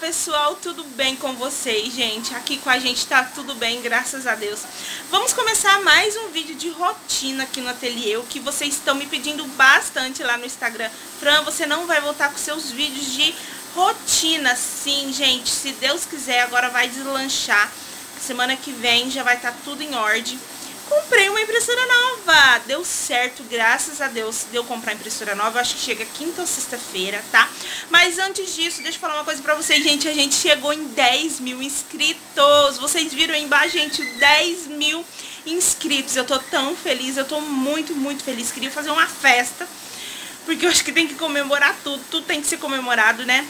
pessoal, tudo bem com vocês, gente? Aqui com a gente tá tudo bem, graças a Deus. Vamos começar mais um vídeo de rotina aqui no ateliê, o que vocês estão me pedindo bastante lá no Instagram. Fran, você não vai voltar com seus vídeos de rotina, sim, gente. Se Deus quiser, agora vai deslanchar. Semana que vem já vai estar tá tudo em ordem comprei uma impressora nova. Deu certo, graças a Deus. Deu comprar impressora nova. Acho que chega quinta ou sexta-feira, tá? Mas antes disso, deixa eu falar uma coisa pra vocês, gente. A gente chegou em 10 mil inscritos. Vocês viram aí embaixo, gente, 10 mil inscritos. Eu tô tão feliz, eu tô muito, muito feliz. Queria fazer uma festa. Porque eu acho que tem que comemorar tudo. Tudo tem que ser comemorado, né?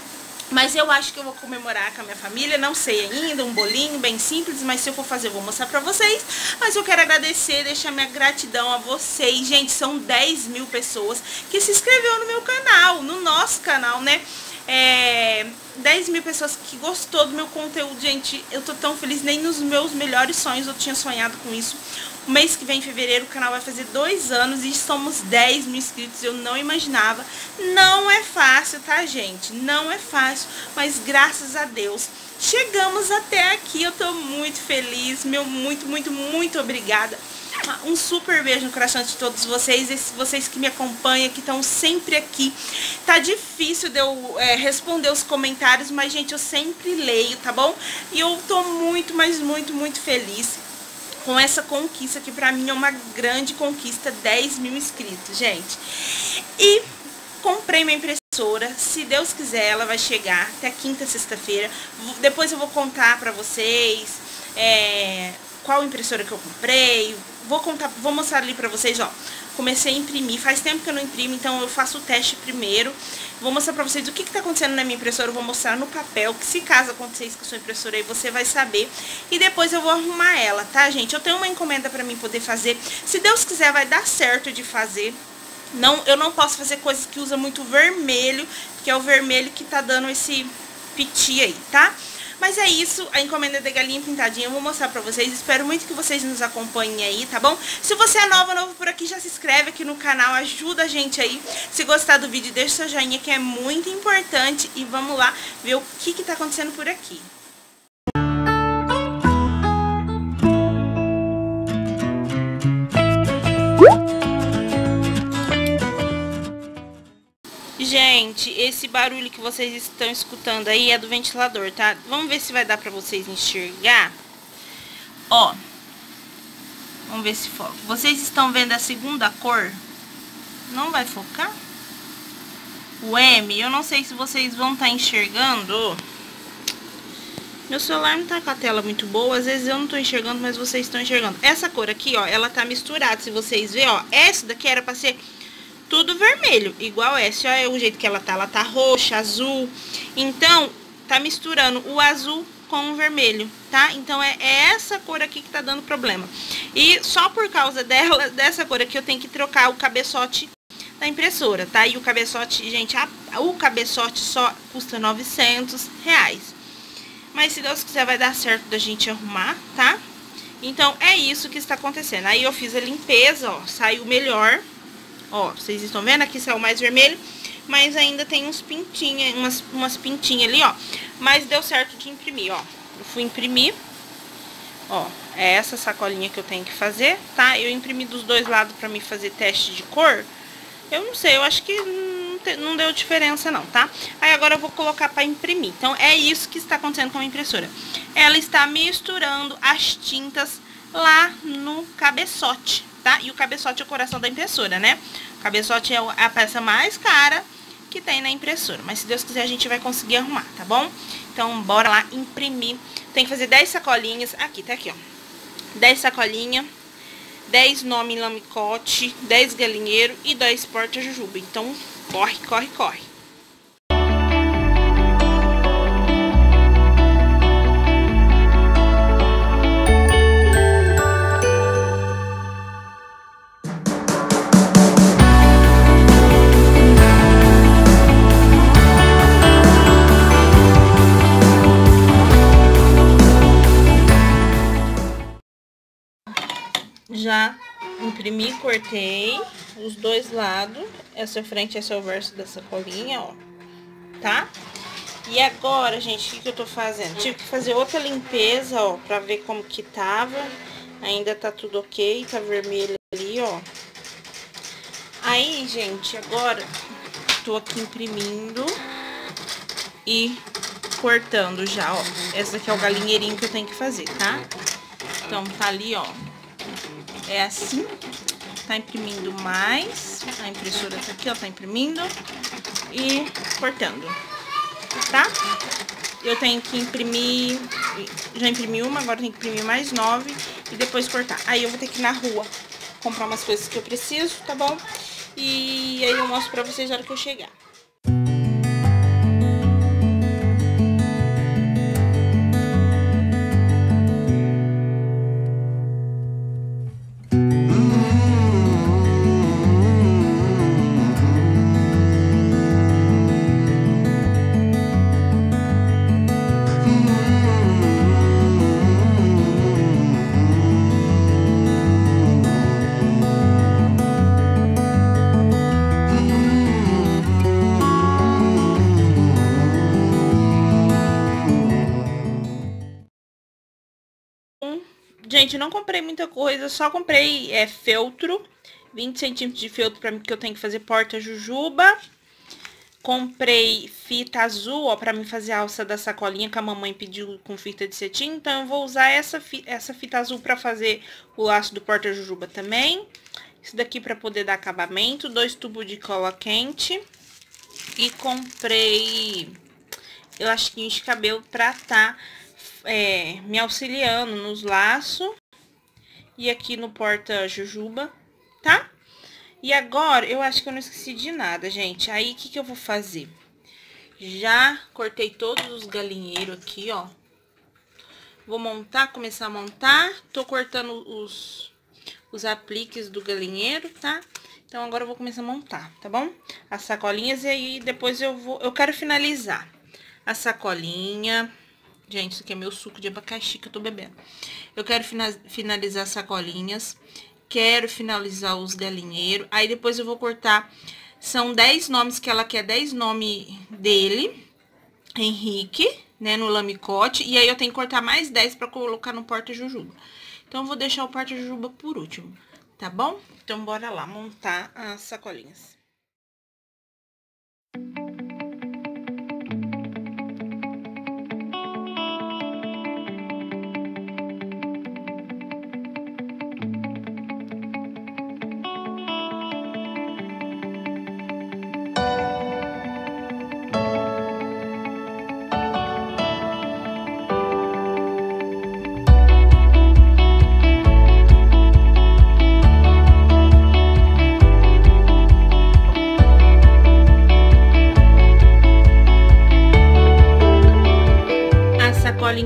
Mas eu acho que eu vou comemorar com a minha família, não sei ainda, um bolinho bem simples, mas se eu for fazer eu vou mostrar pra vocês. Mas eu quero agradecer, deixar minha gratidão a vocês. Gente, são 10 mil pessoas que se inscreveu no meu canal, no nosso canal, né? É, 10 mil pessoas que gostou do meu conteúdo, gente, eu tô tão feliz, nem nos meus melhores sonhos eu tinha sonhado com isso. O mês que vem, em fevereiro, o canal vai fazer dois anos e somos 10 mil inscritos. Eu não imaginava. Não é fácil, tá, gente? Não é fácil, mas graças a Deus chegamos até aqui. Eu tô muito feliz, meu muito, muito, muito obrigada. Um super beijo no coração de todos vocês, esses vocês que me acompanham, que estão sempre aqui. Tá difícil de eu é, responder os comentários, mas, gente, eu sempre leio, tá bom? E eu tô muito, mas muito, muito feliz com essa conquista, que pra mim é uma grande conquista, 10 mil inscritos, gente. E comprei minha impressora, se Deus quiser ela vai chegar até quinta, sexta-feira. Depois eu vou contar pra vocês é, qual impressora que eu comprei, vou contar, vou mostrar ali pra vocês, ó. Comecei a imprimir, faz tempo que eu não imprimo, então eu faço o teste primeiro. Vou mostrar pra vocês o que, que tá acontecendo na minha impressora, eu vou mostrar no papel, que se caso acontecer isso com a sua impressora aí, você vai saber. E depois eu vou arrumar ela, tá, gente? Eu tenho uma encomenda pra mim poder fazer. Se Deus quiser, vai dar certo de fazer. Não, eu não posso fazer coisas que usa muito vermelho, que é o vermelho que tá dando esse piti aí, tá? Mas é isso, a encomenda de galinha pintadinha eu vou mostrar pra vocês. Espero muito que vocês nos acompanhem aí, tá bom? Se você é nova, novo por aqui, já se inscreve aqui no canal, ajuda a gente aí. Se gostar do vídeo, deixa seu joinha que é muito importante. E vamos lá ver o que que tá acontecendo por aqui. Gente, esse barulho que vocês estão escutando aí é do ventilador, tá? Vamos ver se vai dar pra vocês enxergar. Ó. Vamos ver se foca. Vocês estão vendo a segunda cor? Não vai focar? O M, eu não sei se vocês vão estar tá enxergando. Meu celular não tá com a tela muito boa, às vezes eu não tô enxergando, mas vocês estão enxergando. Essa cor aqui, ó, ela tá misturada, se vocês verem, ó. Essa daqui era pra ser tudo vermelho, igual essa, ó, é o jeito que ela tá, ela tá roxa, azul, então, tá misturando o azul com o vermelho, tá? Então, é, é essa cor aqui que tá dando problema. E só por causa dela, dessa cor aqui, eu tenho que trocar o cabeçote da impressora, tá? E o cabeçote, gente, a, o cabeçote só custa 900 reais. Mas se Deus quiser vai dar certo da gente arrumar, tá? Então, é isso que está acontecendo. Aí eu fiz a limpeza, ó, saiu melhor, Ó, vocês estão vendo? Aqui saiu mais vermelho, mas ainda tem uns pintinhas, umas, umas pintinhas ali, ó. Mas deu certo de imprimir, ó. Eu fui imprimir, ó, é essa sacolinha que eu tenho que fazer, tá? Eu imprimi dos dois lados pra me fazer teste de cor. Eu não sei, eu acho que não, não deu diferença não, tá? Aí agora eu vou colocar pra imprimir. Então, é isso que está acontecendo com a impressora. Ela está misturando as tintas lá no cabeçote, tá? E o cabeçote é o coração da impressora, né? O cabeçote é a peça mais cara que tem na impressora. Mas se Deus quiser, a gente vai conseguir arrumar, tá bom? Então, bora lá imprimir. Tem que fazer 10 sacolinhas. Aqui, tá aqui, ó. 10 sacolinhas, 10 nome lamicote, 10 galinheiro e 10 porta-jujuba. Então, corre, corre, corre. Imprimi, cortei os dois lados. Essa frente, esse é o verso da sacolinha, ó. Tá? E agora, gente, o que, que eu tô fazendo? Tive que fazer outra limpeza, ó, pra ver como que tava. Ainda tá tudo ok, tá vermelho ali, ó. Aí, gente, agora tô aqui imprimindo e cortando já, ó. Essa aqui é o galinheirinho que eu tenho que fazer, tá? Então, tá ali, ó. É assim. Tá imprimindo mais. A impressora tá aqui, ó, tá imprimindo. E cortando, tá? Eu tenho que imprimir... Já imprimi uma, agora tenho que imprimir mais nove. E depois cortar. Aí eu vou ter que ir na rua comprar umas coisas que eu preciso, tá bom? E aí eu mostro pra vocês na hora que eu chegar. Gente, não comprei muita coisa, só comprei é, feltro, 20 centímetros de feltro pra mim, que eu tenho que fazer porta jujuba. Comprei fita azul, ó, pra mim fazer a alça da sacolinha que a mamãe pediu com fita de cetim. Então, eu vou usar essa, essa fita azul pra fazer o laço do porta jujuba também. Isso daqui pra poder dar acabamento. Dois tubos de cola quente. E comprei elastinho de cabelo pra tá é, me auxiliando nos laços e aqui no porta-jujuba, tá? E agora, eu acho que eu não esqueci de nada, gente. Aí, o que, que eu vou fazer? Já cortei todos os galinheiros aqui, ó. Vou montar, começar a montar. Tô cortando os, os apliques do galinheiro, tá? Então, agora eu vou começar a montar, tá bom? As sacolinhas e aí depois eu vou... Eu quero finalizar a sacolinha, Gente, isso aqui é meu suco de abacaxi que eu tô bebendo. Eu quero finalizar as sacolinhas. Quero finalizar os galinheiros. Aí depois eu vou cortar... São 10 nomes que ela quer, 10 nomes dele. Henrique, né, no lamicote. E aí eu tenho que cortar mais 10 pra colocar no porta-jujuba. Então, eu vou deixar o porta-jujuba por último, tá bom? Então, bora lá montar as sacolinhas.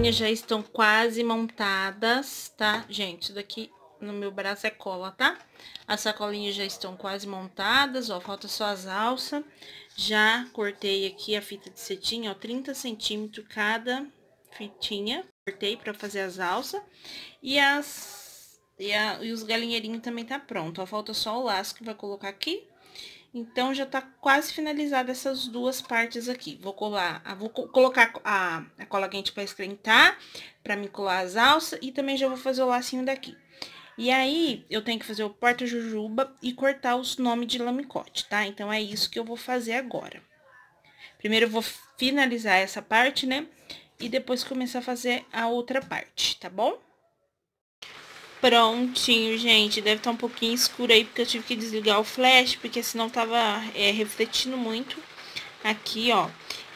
Bolinhas já estão quase montadas, tá? Gente, isso daqui no meu braço é cola, tá? As sacolinhas já estão quase montadas, ó, falta só as alças. Já cortei aqui a fita de cetim, ó, 30 centímetros cada fitinha. Cortei pra fazer as alças. E as... E, a, e os galinheirinhos também tá pronto, ó, falta só o laço que vai colocar aqui. Então, já tá quase finalizada essas duas partes aqui. Vou colar, vou colocar a, a cola quente para esquentar, para me colar as alças e também já vou fazer o lacinho daqui. E aí, eu tenho que fazer o porta-jujuba e cortar os nomes de lamicote, tá? Então, é isso que eu vou fazer agora. Primeiro, eu vou finalizar essa parte, né? E depois começar a fazer a outra parte, tá bom? Prontinho, gente. Deve estar tá um pouquinho escuro aí, porque eu tive que desligar o flash, porque senão tava é, refletindo muito. Aqui, ó,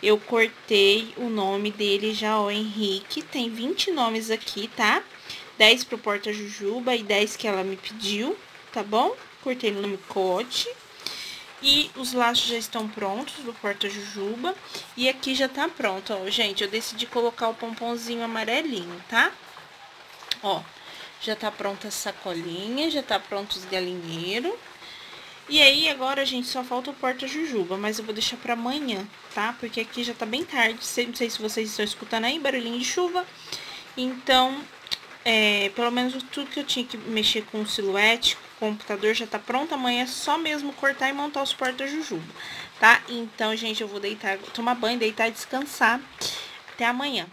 eu cortei o nome dele já, ó, Henrique. Tem 20 nomes aqui, tá? 10 pro Porta Jujuba e 10 que ela me pediu, tá bom? Cortei no nome Cote. E os laços já estão prontos do Porta Jujuba. E aqui já tá pronto, ó. Gente, eu decidi colocar o pomponzinho amarelinho, tá? Ó, já tá pronta a sacolinha, já tá pronto os galinheiros. E aí, agora, gente, só falta o porta-jujuba, mas eu vou deixar pra amanhã, tá? Porque aqui já tá bem tarde, não sei se vocês estão escutando aí, barulhinho de chuva. Então, é, pelo menos tudo que eu tinha que mexer com o silhuete, computador já tá pronto. Amanhã é só mesmo cortar e montar os porta-jujuba, tá? Então, gente, eu vou deitar, tomar banho, deitar e descansar. Até amanhã.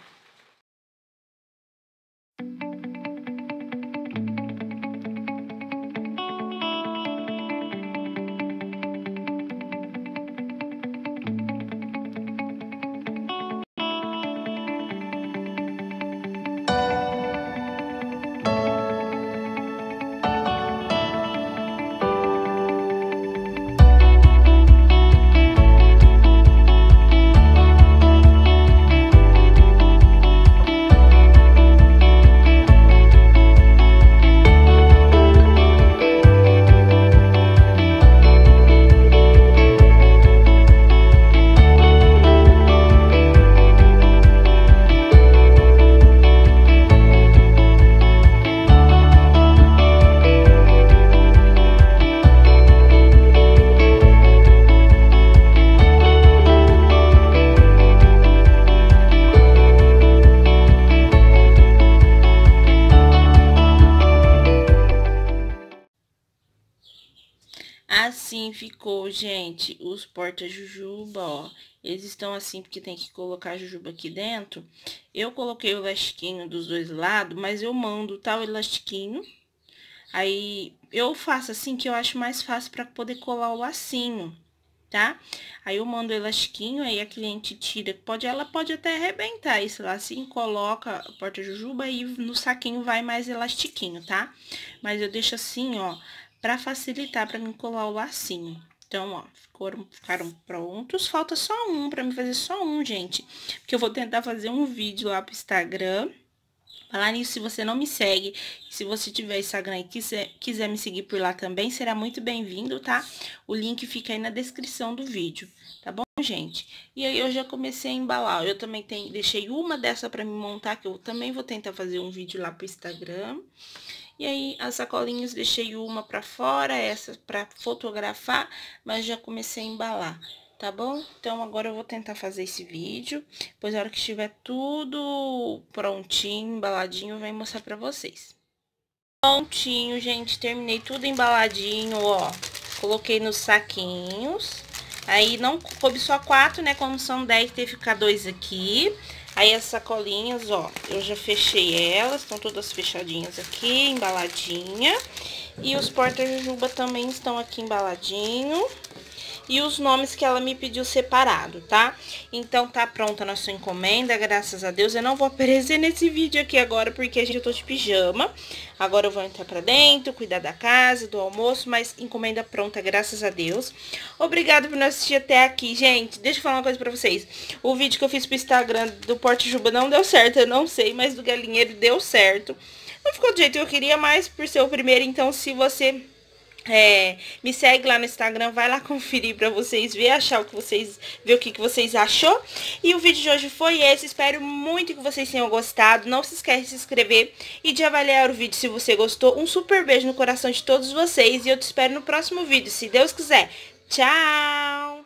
Gente, os porta-jujuba, ó. Eles estão assim porque tem que colocar a jujuba aqui dentro. Eu coloquei o elastiquinho dos dois lados, mas eu mando tal elastiquinho. Aí, eu faço assim que eu acho mais fácil para poder colar o lacinho, tá? Aí eu mando o elastiquinho, aí a cliente tira, pode, ela pode até arrebentar esse lacinho, coloca a porta-jujuba e no saquinho vai mais elastiquinho, tá? Mas eu deixo assim, ó, para facilitar para mim colar o lacinho. Então, ó, ficaram, ficaram prontos. Falta só um, para mim fazer só um, gente. Porque eu vou tentar fazer um vídeo lá pro Instagram. Falar nisso, se você não me segue, se você tiver Instagram e quiser, quiser me seguir por lá também, será muito bem-vindo, tá? O link fica aí na descrição do vídeo, tá bom, gente? E aí, eu já comecei a embalar. Eu também tenho, deixei uma dessa pra me montar, que eu também vou tentar fazer um vídeo lá pro Instagram. E aí, as sacolinhas, deixei uma pra fora, essa pra fotografar, mas já comecei a embalar, tá bom? Então, agora eu vou tentar fazer esse vídeo, depois na hora que estiver tudo prontinho, embaladinho, eu venho mostrar pra vocês. Prontinho, gente, terminei tudo embaladinho, ó, coloquei nos saquinhos, aí não coube só quatro, né, como são dez, teve que ficar dois aqui, Aí as sacolinhas, ó, eu já fechei elas, estão todas fechadinhas aqui, embaladinha. E os porta-jujuba também estão aqui embaladinho e os nomes que ela me pediu separado, tá? Então, tá pronta a nossa encomenda, graças a Deus. Eu não vou aparecer nesse vídeo aqui agora, porque a gente eu tô de pijama. Agora eu vou entrar pra dentro, cuidar da casa, do almoço, mas encomenda pronta, graças a Deus. Obrigada por nos assistir até aqui, gente. Deixa eu falar uma coisa pra vocês. O vídeo que eu fiz pro Instagram do Porte Juba não deu certo, eu não sei, mas do galinheiro deu certo. Não ficou do jeito que eu queria, mas por ser o primeiro, então se você é, me segue lá no Instagram, vai lá conferir pra vocês ver, achar o que vocês, ver o que, que vocês achou. E o vídeo de hoje foi esse, espero muito que vocês tenham gostado. Não se esquece de se inscrever e de avaliar o vídeo se você gostou. Um super beijo no coração de todos vocês e eu te espero no próximo vídeo, se Deus quiser. Tchau!